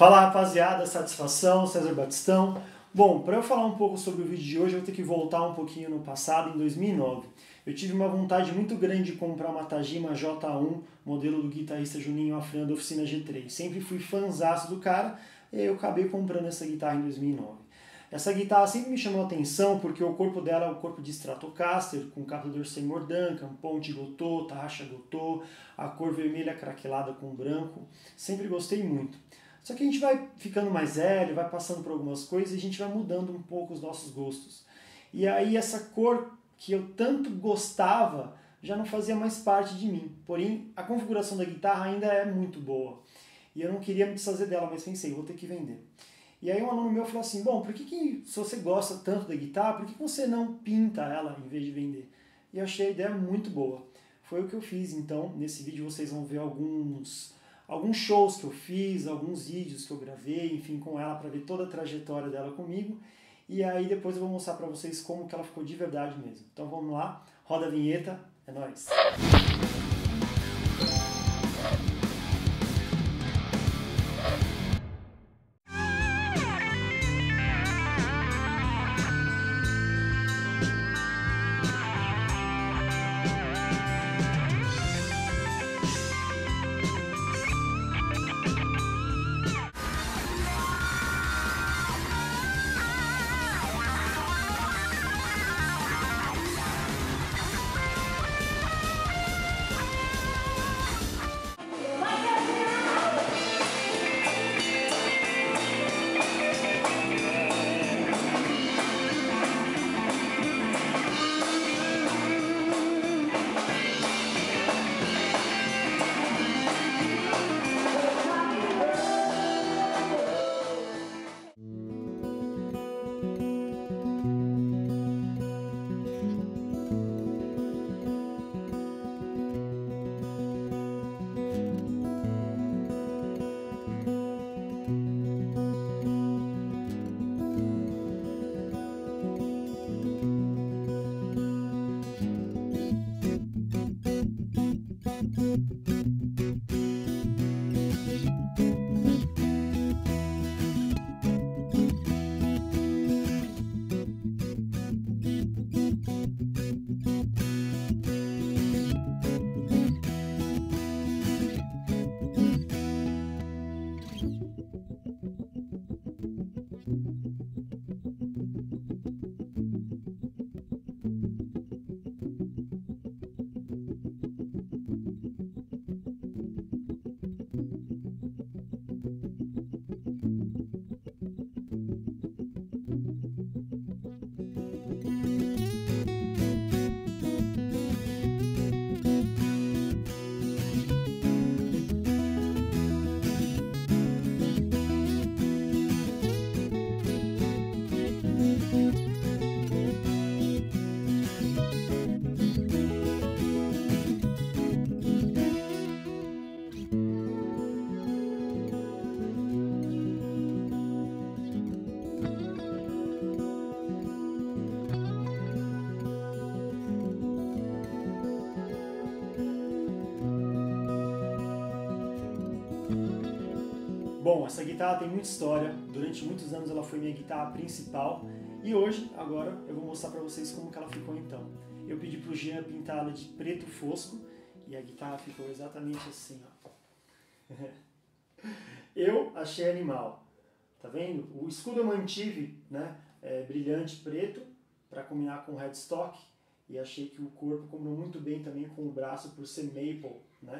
Fala rapaziada, satisfação, César Batistão. Bom, para eu falar um pouco sobre o vídeo de hoje, eu vou ter que voltar um pouquinho no passado, em 2009. Eu tive uma vontade muito grande de comprar uma Tajima J1, modelo do guitarrista Juninho Afran da Oficina G3. Sempre fui fãzaço do cara e eu acabei comprando essa guitarra em 2009. Essa guitarra sempre me chamou a atenção porque o corpo dela é o corpo de Stratocaster, com captador Seymour Duncan, ponte Gotô, tarraxa Gotô, a cor vermelha craquelada com branco. Sempre gostei muito. Só que a gente vai ficando mais velho, vai passando por algumas coisas e a gente vai mudando um pouco os nossos gostos. E aí essa cor que eu tanto gostava já não fazia mais parte de mim. Porém, a configuração da guitarra ainda é muito boa. E eu não queria me desfazer dela, mas pensei, vou ter que vender. E aí um aluno meu falou assim, bom, por que, que se você gosta tanto da guitarra, por que, que você não pinta ela em vez de vender? E eu achei a ideia muito boa. Foi o que eu fiz, então, nesse vídeo vocês vão ver alguns, alguns shows que eu fiz, alguns vídeos que eu gravei, enfim, com ela, para ver toda a trajetória dela comigo. E aí depois eu vou mostrar para vocês como que ela ficou de verdade mesmo. Então vamos lá, roda a vinheta, é nóis! Bom, essa guitarra tem muita história. Durante muitos anos ela foi minha guitarra principal e hoje, agora, eu vou mostrar para vocês como que ela ficou então. Eu pedi pro Jean pintar ela de preto fosco e a guitarra ficou exatamente assim, ó. eu achei animal. Tá vendo? O escudo eu mantive, né, é, brilhante preto para combinar com o headstock e achei que o corpo combinou muito bem também com o braço por ser maple, né?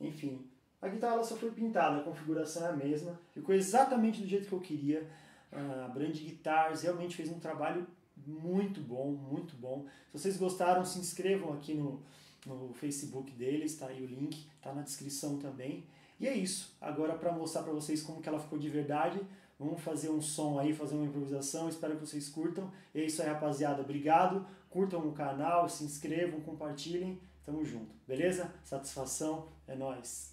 Enfim, a guitarra só foi pintada, a configuração é a mesma, ficou exatamente do jeito que eu queria. A Brand Guitars realmente fez um trabalho muito bom, muito bom. Se vocês gostaram, se inscrevam aqui no, no Facebook deles, tá aí o link, tá na descrição também. E é isso. Agora para mostrar para vocês como que ela ficou de verdade, vamos fazer um som aí, fazer uma improvisação. Espero que vocês curtam. E é isso aí, rapaziada. Obrigado. Curtam o canal, se inscrevam, compartilhem. Tamo junto. Beleza? Satisfação. É nóis.